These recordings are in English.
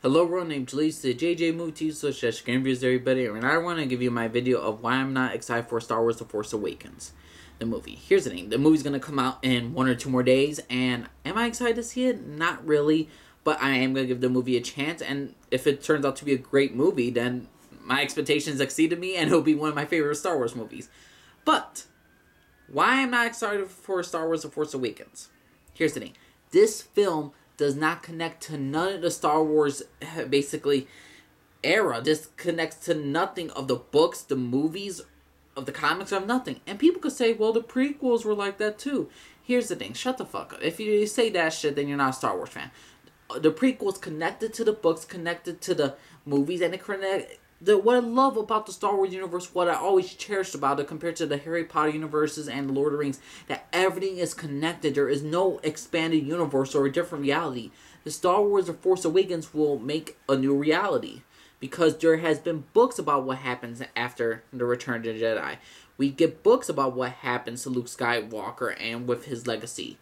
Hello everyone, named Jalise, the JJ Movie slash Game Reviews everybody, and I want to give you my video of why I'm not excited for Star Wars The Force Awakens, the movie. Here's the thing, the movie's going to come out in one or two more days, and am I excited to see it? Not really, but I am going to give the movie a chance, and if it turns out to be a great movie, then my expectations exceeded me, and it'll be one of my favorite Star Wars movies. But, why I'm not excited for Star Wars The Force Awakens? Here's the thing, this film does not connect to none of the Star Wars basically era. This connects to nothing of the books, the movies, of the comics, of nothing. And people could say, well, the prequels were like that too. Here's the thing, shut the fuck up. If you say that shit, then you're not a Star Wars fan. The prequels connected to the books, connected to the movies, and it connect the what I love about the Star Wars universe, what I always cherished about it compared to the Harry Potter universes and Lord of the Rings, that everything is connected. There is no expanded universe or a different reality. The Star Wars The Force Awakens will make a new reality because there has been books about what happens after the Return of the Jedi. We get books about what happens to Luke Skywalker and with his legacy.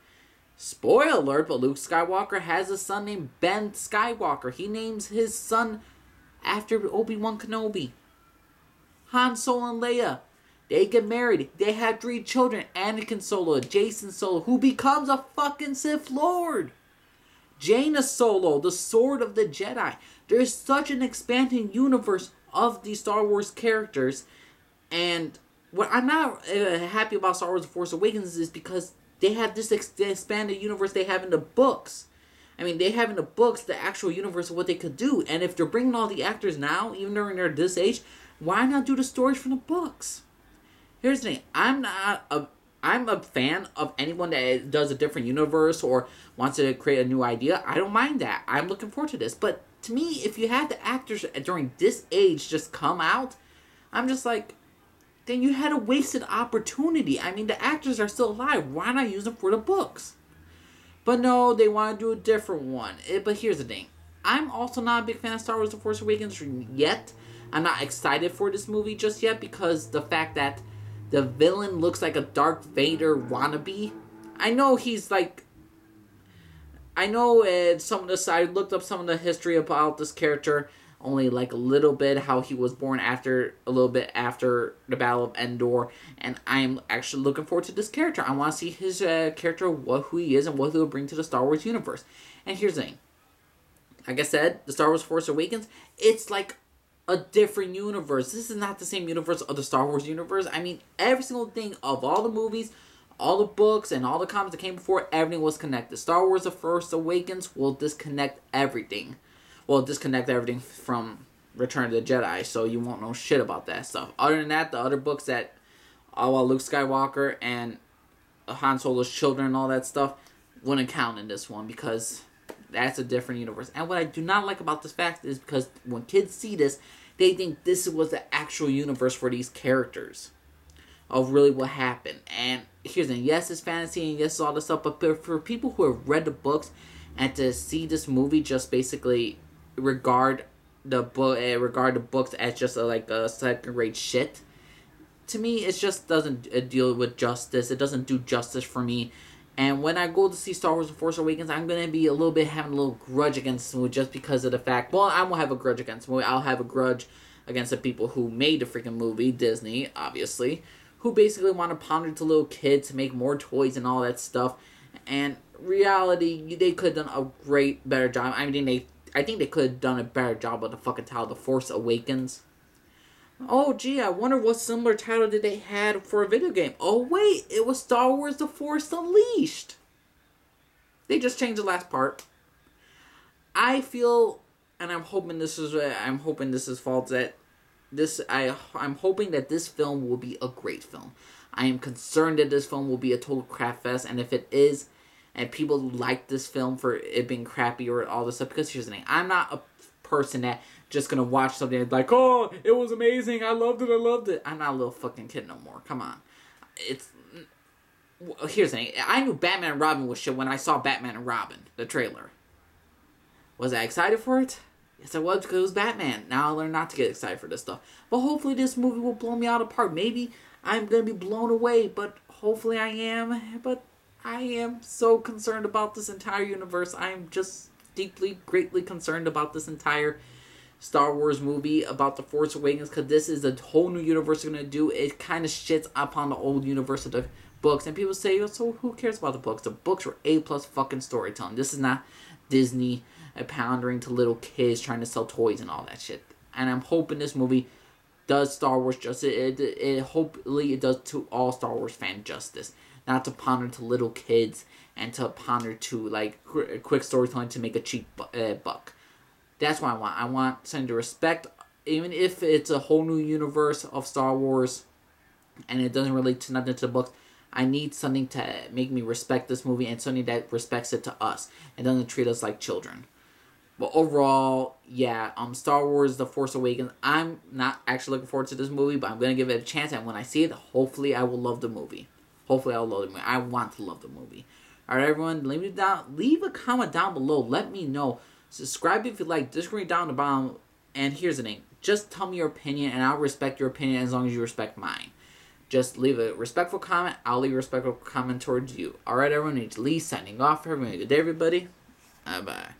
Spoiler alert, but Luke Skywalker has a son named Ben Skywalker. He names his son after Obi-Wan Kenobi. Han Solo and Leia. They get married. They have three children. Anakin Solo, Jacen Solo, who becomes a fucking Sith Lord. Jaina Solo, the Sword of the Jedi. There's such an expanding universe of these Star Wars characters. And what I'm not uh, happy about Star Wars The Force Awakens is because they have this expanded universe they have in the books. I mean, they have in the books the actual universe of what they could do. And if they're bringing all the actors now, even during their this age, why not do the stories from the books? Here's the thing: I'm not a I'm a fan of anyone that does a different universe or wants to create a new idea. I don't mind that. I'm looking forward to this. But to me, if you had the actors during this age just come out, I'm just like, then you had a wasted opportunity. I mean, the actors are still alive. Why not use them for the books? But no, they want to do a different one. It, but here's the thing. I'm also not a big fan of Star Wars The Force Awakens yet. I'm not excited for this movie just yet because the fact that the villain looks like a Darth Vader wannabe. I know he's like. I know uh, some of the I looked up some of the history about this character only like a little bit how he was born after a little bit after the Battle of Endor, and I'm actually looking forward to this character. I want to see his uh, character, what who he is, and what he'll bring to the Star Wars universe. And here's the thing, like I said, the Star Wars Force Awakens, it's like a different universe. This is not the same universe of the Star Wars universe. I mean, every single thing of all the movies, all the books, and all the comics that came before, everything was connected. Star Wars The Force Awakens will disconnect everything well, disconnect everything from Return of the Jedi, so you won't know shit about that stuff. Other than that, the other books that, all uh, Luke Skywalker and Han Solo's children and all that stuff wouldn't count in this one because that's a different universe. And what I do not like about this fact is because when kids see this, they think this was the actual universe for these characters of really what happened. And here's the yes, it's fantasy and yes, all this stuff, but for people who have read the books and to see this movie just basically regard the book regard the books as just a, like a second rate shit. To me, it just doesn't uh, deal with justice. It doesn't do justice for me. And when I go to see Star Wars: The Force Awakens, I'm gonna be a little bit having a little grudge against the movie just because of the fact. Well, I won't have a grudge against the movie. I'll have a grudge against the people who made the freaking movie, Disney, obviously, who basically want to ponder to little kids to make more toys and all that stuff. And reality, they could have done a great, better job. I mean, they I think they could have done a better job with the fucking title, The Force Awakens. Oh, gee, I wonder what similar title did they had for a video game. Oh, wait, it was Star Wars The Force Unleashed. They just changed the last part. I feel, and I'm hoping this is, I'm hoping this is false, that this, I, I'm hoping that this film will be a great film. I am concerned that this film will be a total crap fest, and if it is, and people like this film for it being crappy or all this stuff. Because here's the thing, I'm not a person that just gonna watch something and like, oh, it was amazing, I loved it, I loved it. I'm not a little fucking kid no more. Come on, it's. Here's the thing. I knew Batman and Robin was shit when I saw Batman and Robin, the trailer. Was I excited for it? Yes, I was because it was Batman. Now I learned not to get excited for this stuff. But hopefully, this movie will blow me out of park. Maybe I'm gonna be blown away, but hopefully I am. But I am so concerned about this entire universe. I am just deeply, greatly concerned about this entire Star Wars movie about the Force Awakens because this is a whole new universe they're gonna do. It kind of shits upon the old universe of the books, and people say, "So who cares about the books? The books were a plus fucking storytelling. This is not Disney uh, pandering to little kids trying to sell toys and all that shit." And I'm hoping this movie does Star Wars justice. It, it, it hopefully it does to all Star Wars fan justice, not to pander to little kids and to ponder to like quick storytelling to make a cheap bu- uh, buck. That's what I want. I want something to respect, even if it's a whole new universe of Star Wars, and it doesn't relate to nothing to the books. I need something to make me respect this movie and something that respects it to us and doesn't treat us like children. But overall, yeah, um, Star Wars: The Force Awakens. I'm not actually looking forward to this movie, but I'm gonna give it a chance. And when I see it, hopefully, I will love the movie. Hopefully, I'll love the movie. I want to love the movie. All right, everyone, leave me down. Leave a comment down below. Let me know. Subscribe if you like. Disagree down the bottom. And here's the thing: just tell me your opinion, and I'll respect your opinion as long as you respect mine. Just leave a respectful comment. I'll leave a respectful comment towards you. All right, everyone. It's Lee signing off. Everyone, good day, everybody. Bye bye.